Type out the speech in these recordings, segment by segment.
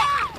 Ah!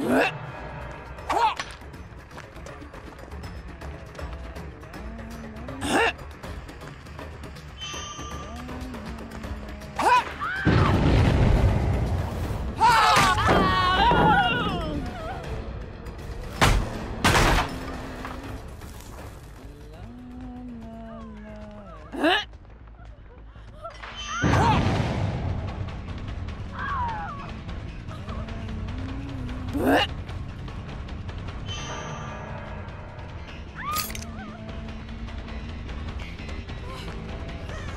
呵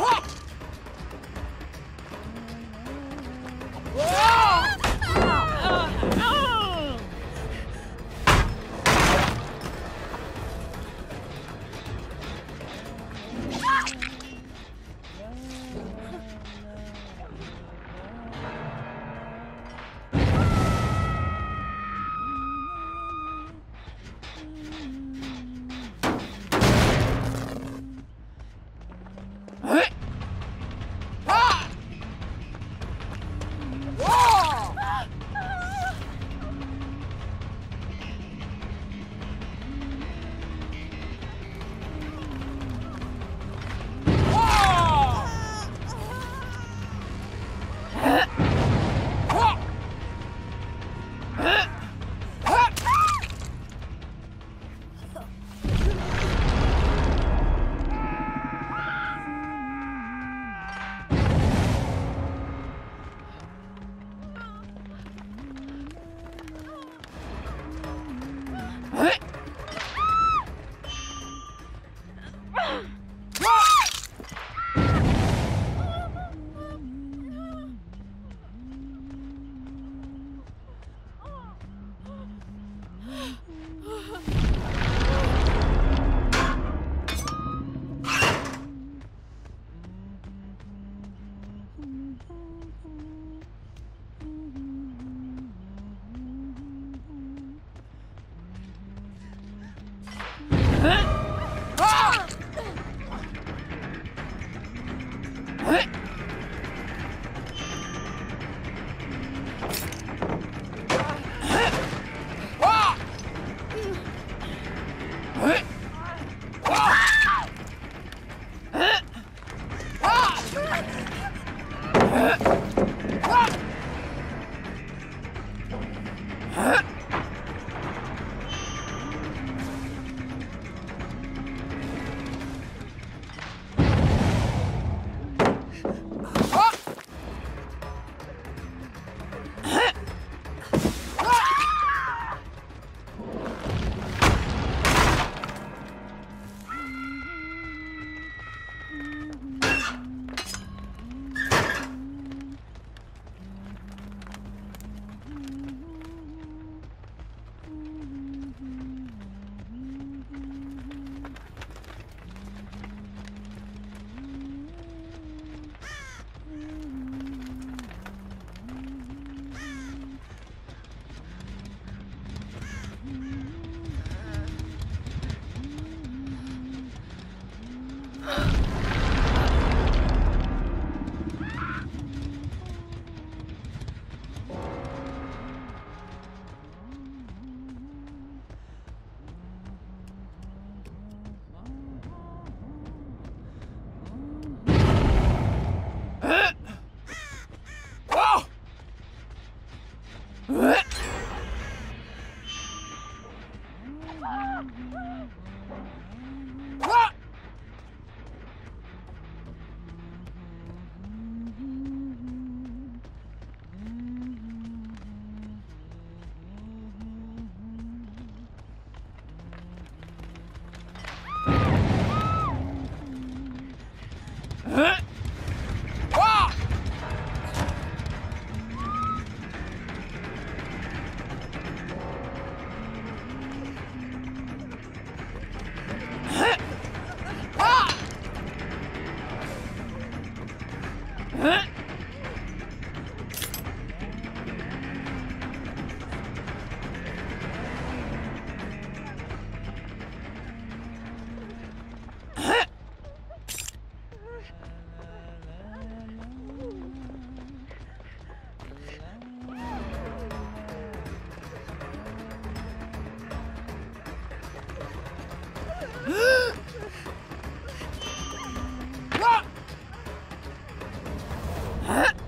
우! Huh?